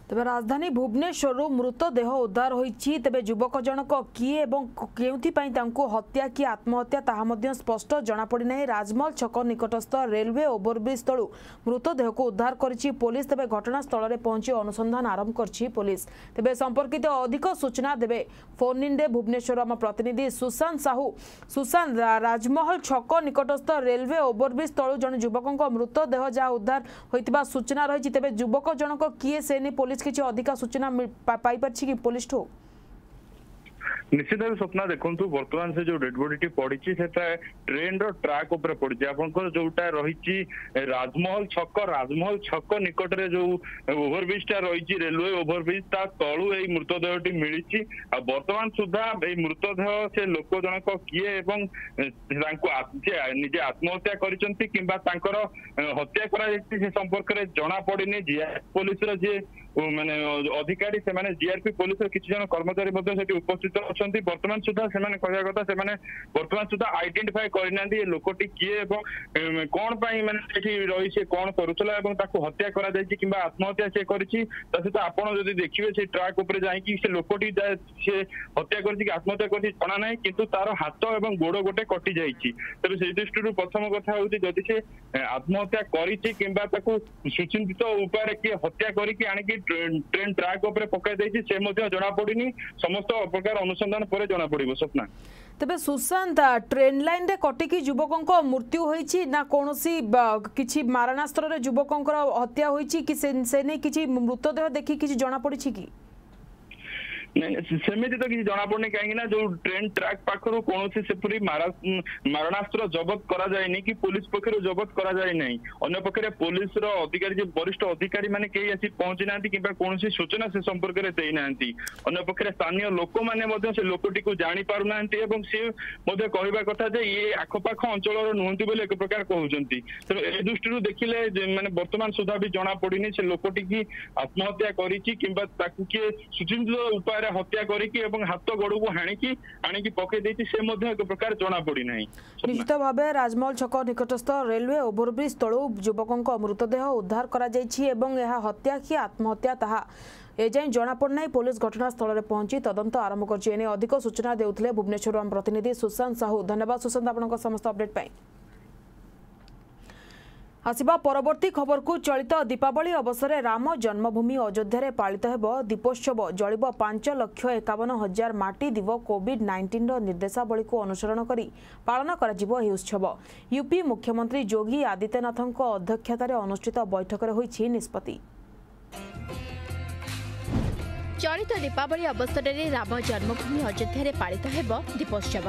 তবে রাজধানী ভুবনেশ্বরু মৃতদেহ উদ্ধার হয়েছি তবে যুবক জনক কি এবং কেউথিপাই তাঁকু হত্যা কি আত্মহত্যা তাহা মধ্য স্পষ্ট জনাপড়ি না রাজমহল ছক নিকটস্থ রেলওয়ে ওভরব্রিজ তলু মৃতদেহকু উদ্ধার করেছি পুলিশ তবে ঘটনাস্থলের পৌঁছে অনুসন্ধান আরম্ভ করছে পুলিশ তবে সম্পর্কিত অধিক সূচনা দেবে ফোন ইন্ডে ভুবনেশ্বর আমার প্রতিনিধি সুশান্ত সাহু সুশান্ত রাজমহল ছক নিকটস্থ রেলওয়ে ওভরব্রিজ তলু জন যুবক মৃতদেহ যা উদ্ধার হয়ে সূচনা রয়েছে তবে যুবক জনক কি সে নিয়ে পুলিশ କିଛି ଅଧିକା ସୂଚନା ମିଳି- ପା- ପାଇପାରିଛି କି ପୋଲିସଠୁ ନିଶ୍ଚିତ ଭାବେ ସ୍ୱପ୍ନା ଦେଖନ୍ତୁ ବର୍ତ୍ତମାନ ସେ ଯୋଉ ଡେଡ୍ ବଡିଟି ପଡିଛି ସେଟା ଟ୍ରେନ ର ଟ୍ରାକ୍ ଉପରେ ପଡିଛି। ଆପଣଙ୍କର ଯୋଉଟା ରହିଛି ଏ, ରାଜମହଲ ଛକ ରାଜମହଲ ଛକ ନିକଟରେ ଯୋଉ ଓଭରବ୍ରିଜ ଟା ରହିଛି ରେଲୱେ ଓଭରବ୍ରିଜ ତା ତଳୁ ଏଇ ମୃତଦେହଟି ମିଳିଛି। ଆଉ ବର୍ତ୍ତମାନ ସୁଦ୍ଧା ଏଇ ମୃତଦେହ ସେ ଲୋକ ଜଣକ କିଏ ଏବଂ ଏ, ତାଙ୍କୁ ଆ- ସେ ନିଜେ ଆତ୍ମହତ୍ୟା କରିଛନ୍ତି କିମ୍ବା ତାଙ୍କର ଏ, ହତ୍ୟା କରାଯାଇଛି ସେ ସମ୍ପର୍କରେ ଜଣା ପଡିନି ଜିଆର୍ ପୋଲିସର ଯିଏ ଓ ମାନେ ଅ- ଅଧିକାରୀ ସେମାନେ ଜିଆରପି ପୋଲିସର କିଛି ଜଣ କର୍ମଚାରୀ ମଧ୍ୟ ସେଠି ଉପସ୍ଥିତ ଅଛନ୍ତି ବର୍ତ୍ତମାନ ସୁଦ୍ଧା ସେମାନେ କହିବା କଥା ସେମାନେ ବର୍ତ୍ତମାନ ସୁଦ୍ଧା ଆଇଡେଣ୍ଟିଫାଏ କରିନାହାନ୍ତି ଏ ଲୋକଟି କିଏ ଏବଂ ଏମ୍, କଣ ପାଇଁ ମାନେ ସେଠି ରହି ସେ କଣ କରୁଥିଲା ଏବଂ ତାକୁ ହତ୍ୟା କରାଯାଇଛି କିମ୍ବା ଆତ୍ମହତ୍ୟା ସେ କରିଛି ତା ସହିତ ଆପଣ ଯଦି ଦେଖିବେ ସେ ଟ୍ରାକ୍ ଉପରେ ଯାଇକି ସେ ଲୋକଟି ଯା- ସେ ହତ୍ୟା କରିଛି କି ଆତ୍ମହତ୍ୟା କରିଛି ଜଣା ନାହିଁ କିନ୍ତୁ ତାର ହାତ ଏବଂ ଗୋଡ ଗୋଟେ କଟି ଯାଇଛି। ତେବେ ସେଇ ଦୃଷ୍ଟିରୁ ପ୍ରଥମ କଥା ହଉଛି ଯଦି ସେ ଏ, ଆତ୍ମହତ୍ୟା କରିଛି କିମ୍ବା ତାକୁ ସୁଚିନ୍ତିତ ଉପାୟରେ କିଏ ହତ୍ୟା କରିକି ଆଣିକି ଟ୍ରେନ୍ ଟ୍ରେନ୍ ଟ୍ରାକ୍ ଉପରେ ପକାଇ ଦେଇଛି ସେ ମଧ୍ୟ ଜଣା ପଡିନି ସମସ୍ତ ପ୍ରକାର ଅନୁସନ୍ଧାନ ପରେ ଜଣା ପଡିବ ସ୍ୱପ୍ନା। ତେବେ ସୁଶାନ୍ତ ଟ୍ରେନ୍ ଲାଇନ୍ରେ କଟିକି ଯୁବକଙ୍କ ମୃତ୍ୟୁ ହୋଇଛି ନା କୌଣସି ବା, କିଛି ମାରଣାସ୍ତ୍ରରେ ଯୁବକଙ୍କର ହତ୍ୟା ହୋଇଛି କି ସେ ସେ ନେଇ କିଛି ମୃତଦେହ ଦେଖି କିଛି ଜଣାପଡ଼ିଛି କି? ନାଇଁ, ସେ- ସେମିତି ତ କିଛି ଜଣା ପଡୁନି କାହିଁକି ନା ଯୋଉ ଟ୍ରେନ୍ ଟ୍ରାକ୍ ପାଖରୁ କୌଣସି ସେପରି ମାରା- ଉଁ, ମାରଣାସ୍ତ୍ର ଜବତ କରାଯାଇନି କି ପୋଲିସ ପକ୍ଷରୁ ଜବତ କରାଯାଇ ନାହିଁ। ଅନ୍ୟ ପକ୍ଷରେ ପୋଲିସର ଅଧିକାରୀ ଯେ ବରିଷ୍ଠ ଅଧିକାରୀ ମାନେ କେହି ଆସି ପହଞ୍ଚି ନାହାନ୍ତି କିମ୍ବା କୌଣସି ସୂଚନା ସେ ସମ୍ପର୍କରେ ଦେଇନାହାନ୍ତି। ଅନ୍ୟ ପକ୍ଷରେ ସ୍ଥାନୀୟ ଲୋକମାନେ ମଧ୍ୟ ସେ ଲୋକଟିକୁ ଜାଣି ପାରୁନାହାନ୍ତି ଏବଂ ସେ ମଧ୍ୟ କହିବା କଥା ଯେ ଇଏ ଆଖପାଖ ଅଞ୍ଚଳର ନୁହନ୍ତି ବୋଲି ଏକ ପ୍ରକାର କହୁଛନ୍ତି। ତେଣୁ ଏ ଦୃଷ୍ଟିରୁ ଦେଖିଲେ ଯେ ମାନେ ବର୍ତ୍ତମାନ ସୁଦ୍ଧା ବି ଜଣା ପଡିନି ସେ ଲୋକଟିକି ଆତ୍ମହତ୍ୟା କରିଛି କିମ୍ବା ତାକୁ କିଏ ସୁଚିନ୍ତିତ ଉପାୟରେ ହତ୍ୟା କରିକି ଏବଂ ହାତ ଗୋଡକୁ ହାଣିକି ଆଣିକି ପକେଇ ଦେଇଛି ସେ ମଧ୍ୟ ଏକ ପ୍ରକାର ଜଣା ପଡିନାହିଁ ନିଶ୍ଚିତ ଭାବେ ରାଜମହଲ ଛକ ନିକଟସ୍ଥ ରେଲୱେ ଓଭରବ୍ରିଜ୍ ତଳୁ ଯୁବକଙ୍କ ମୃତଦେହ ଉଦ୍ଧାର କରାଯାଇଛି ଏବଂ ଏହା ହତ୍ୟା କି ଆତ୍ମହତ୍ୟା ତାହା ଏଯାଏଁ ଜଣାପଡ଼ିନାହିଁ ପୋଲିସ ଘଟଣାସ୍ଥଳରେ ପହଞ୍ଚି ତଦନ୍ତ ଆରମ୍ଭ କରିଛି। ଏନେଇ ଅଧିକ ସୂଚନା ଦେଉଥିଲେ ଭୁବନେଶ୍ୱରରୁ ଆମ ପ୍ରତିନିଧି ସୁଶାନ୍ତ ସାହୁ। ଧନ୍ୟବାଦ ସୁଶାନ୍ତ ଆପଣଙ୍କ ସମସ୍ତ ଅପଡେଟ୍ ପାଇଁ। ଆସିବା ପରବର୍ତ୍ତୀ ଖବରକୁ ଚଳିତ ଦୀପାବଳି ଅବସରରେ ରାମ ଜନ୍ମଭୂମି ଅଯୋଧ୍ୟାରେ ପାଳିତ ହେବ ଦୀପୋତ୍ସବ। ଜଳିବ ପାଞ୍ଚ ଲକ୍ଷ ଏକାବନ ହଜାର ମାଟି ଦିବ କୋଭିଡ୍ ନାଇଣ୍ଟିନ୍ର ନିର୍ଦ୍ଦେଶାବଳୀକୁ ଅନୁସରଣ କରି ପାଳନ କରାଯିବ ଏହି ଉତ୍ସବ। ୟୁପି ମୁଖ୍ୟମନ୍ତ୍ରୀ ଯୋଗୀ ଆଦିତ୍ୟନାଥଙ୍କ ଅଧ୍ୟକ୍ଷତାରେ ଅନୁଷ୍ଠିତ ବୈଠକରେ ହୋଇଛି ନିଷ୍ପତ୍ତି। ଚଳିତ ଦୀପାବଳି ଅବସରରେ ରାମ ଜନ୍ମଭୂମି ଅଯୋଧ୍ୟାରେ ପାଳିତ ହେବ ଦୀପୋତ୍ସବ।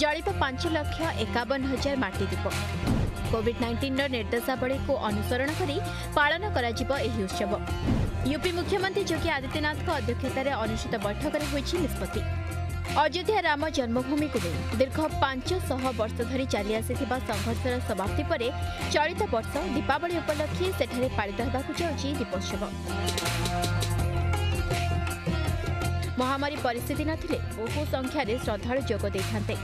ଜଳିବ ପାଞ୍ଚ ଲକ୍ଷ ଏକାବନ ହଜାର ମାଟି ଦୀପ କୋଭିଡ୍ ନାଇଣ୍ଟିନ୍ର ନିର୍ଦ୍ଦେଶାବଳୀକୁ ଅନୁସରଣ କରି ପାଳନ କରାଯିବ ଏହି ଉତ୍ସବ। ୟୁପି ମୁଖ୍ୟମନ୍ତ୍ରୀ ଯୋଗୀ ଆଦିତ୍ୟନାଥଙ୍କ ଅଧ୍ୟକ୍ଷତାରେ ଅନୁଷ୍ଠିତ ବୈଠକରେ ହୋଇଛି ନିଷ୍ପତ୍ତି। ଅଯୋଧ୍ୟା ରାମ ଜନ୍ମଭୂମିକୁ ନେଇ ଦୀର୍ଘ ପାଞ୍ଚଶହ ବର୍ଷ ଧରି ଚାଲି ଆସିଥିବା ସଂଘର୍ଷର ସମାପ୍ତି ପରେ ଚଳିତ ବର୍ଷ ଦୀପାବଳି ଉପଲକ୍ଷେ ସେଠାରେ ପାଳିତ ହେବାକୁ ଯାଉଛି ଦୀପୋତ୍ସବ। ମହାମାରୀ ପରିସ୍ଥିତି ନଥିଲେ ବହୁ ସଂଖ୍ୟାରେ ଶ୍ରଦ୍ଧାଳୁ ଯୋଗ ଦେଇଥାନ୍ତେ।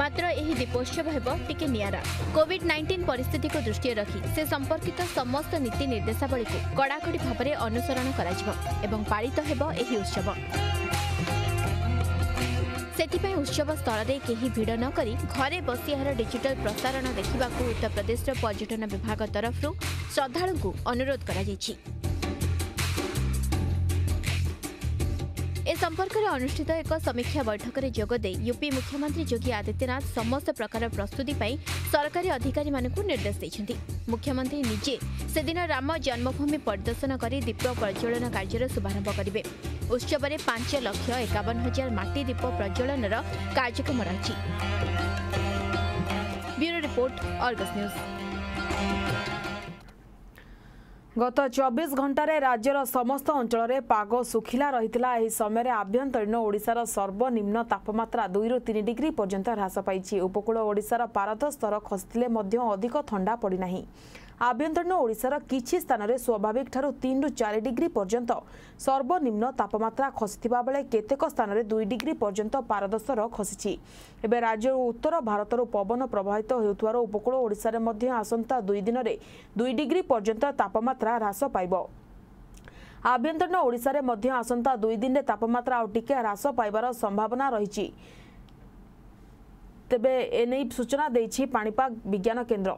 ମାତ୍ର ଏହି ଦୀପୋତ୍ସବ ହେବ ଟିକେ ନିଆରା। କୋଭିଡ୍ ନାଇଣ୍ଟିନ୍ ପରିସ୍ଥିତିକୁ ଦୃଷ୍ଟିରେ ରଖି ସେ ସମ୍ପର୍କିତ ସମସ୍ତ ନୀତି ନିର୍ଦ୍ଦେଶାବଳୀକୁ କଡ଼ାକଡ଼ି ଭାବରେ ଅନୁସରଣ କରାଯିବ ଏବଂ ପାଳିତ ହେବ ଏହି ଉତ୍ସବ। ସେଥିପାଇଁ ଉତ୍ସବ ସ୍ଥଳରେ କେହି ଭିଡ଼ ନ କରି ଘରେ ବସି ଏହାର ଡିଜିଟାଲ ପ୍ରସାରଣ ଦେଖିବାକୁ ଉତ୍ତରପ୍ରଦେଶର ପର୍ଯ୍ୟଟନ ବିଭାଗ ତରଫରୁ ଶ୍ରଦ୍ଧାଳୁଙ୍କୁ ଅନୁରୋଧ କରାଯାଇଛି। ସମ୍ପର୍କରେ ଅନୁଷ୍ଠିତ ଏକ ସମୀକ୍ଷା ବୈଠକରେ ଯୋଗ ଦେଇ ୟୁପି ମୁଖ୍ୟମନ୍ତ୍ରୀ ଯୋଗୀ ଆଦିତ୍ୟନାଥ ସମସ୍ତ ପ୍ରକାର ପ୍ରସ୍ତୁତି ପାଇଁ ସରକାରୀ ଅଧିକାରୀମାନଙ୍କୁ ନିର୍ଦ୍ଦେଶ ଦେଇଛନ୍ତି। ମୁଖ୍ୟମନ୍ତ୍ରୀ ନିଜେ ସେଦିନ ରାମ ଜନ୍ମଭୂମି ପରିଦର୍ଶନ କରି ଦୀପ ପ୍ରଜ୍ୱଳନ କାର୍ଯ୍ୟର ଶୁଭାରମ୍ଭ କରିବେ। ଉତ୍ସବରେ ପାଞ୍ଚ ଲକ୍ଷ ଏକାବନ ହଜାର ମାଟି ଦୀପ ପ୍ରଜ୍ୱଳନର କାର୍ଯ୍ୟକ୍ରମ ରହିଛି। Report Argus news. ଗତ ଚବିଶ ଘଣ୍ଟାରେ ରାଜ୍ୟର ସମସ୍ତ ଅଞ୍ଚଳରେ ପାଗ ଶୁଖିଲା ରହିଥିଲା। ଏହି ସମୟରେ ଆଭ୍ୟନ୍ତରୀଣ ଓଡ଼ିଶାର ସର୍ବନିମ୍ନ ତାପମାତ୍ରା ଦୁଇରୁ ତିନି ଡିଗ୍ରୀ ପର୍ଯ୍ୟନ୍ତ ହ୍ରାସ ପାଇଛି। ଉପକୂଳ ଓଡ଼ିଶାର ପାରଦ ସ୍ତର ଖସିଥିଲେ ମଧ୍ୟ ଅଧିକ ଥଣ୍ଡା ପଡ଼ିନାହିଁ। ଆଭ୍ୟନ୍ତରୀଣ ଓଡ଼ିଶାର କିଛି ସ୍ଥାନରେ ସ୍ୱାଭାବିକଠାରୁ ତିନିରୁ ଚାରି ଡିଗ୍ରୀ ପର୍ଯ୍ୟନ୍ତ ସର୍ବନିମ୍ନ ତାପମାତ୍ରା ଖସିଥିବା ବେଳେ କେତେକ ସ୍ଥାନରେ ଦୁଇ ଡିଗ୍ରୀ ପର୍ଯ୍ୟନ୍ତ ପାରଦ ସ୍ତର ଖସିଛି। ଏବେ ରାଜ୍ୟର ଉତ୍ତର ଭାରତରୁ ପବନ ପ୍ରବାହିତ ହେଉଥିବାରୁ ଉପକୂଳ ଓଡ଼ିଶାରେ ମଧ୍ୟ ଆସନ୍ତା ଦୁଇ ଦିନରେ ଦୁଇ ଡିଗ୍ରୀ ପର୍ଯ୍ୟନ୍ତ ତାପମାତ୍ରା ହ୍ରାସ ପାଇବ। ଆଭ୍ୟନ୍ତରୀଣ ଓଡ଼ିଶାରେ ମଧ୍ୟ ଆସନ୍ତା ଦୁଇ ଦିନରେ ତାପମାତ୍ରା ଆଉ ଟିକେ ହ୍ରାସ ପାଇବାର ସମ୍ଭାବନା ରହିଛି। ତେବେ ଏନେଇ ସୂଚନା ଦେଇଛି ପାଣିପାଗ ବିଜ୍ଞାନ କେନ୍ଦ୍ର।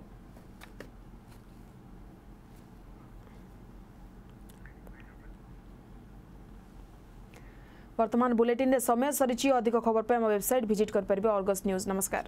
ବର୍ତ୍ତମାନ ବୁଲେଟିନରେ ସମୟ ସରିଛି ଅଧିକ ଖବର ପାଇଁ ଆମ ୱେବସାଇଟ୍ ଭିଜିଟ୍ କରିପାରିବେ ଅର୍ଗସ୍ ନ୍ୟୁଜ୍ ନମସ୍କାର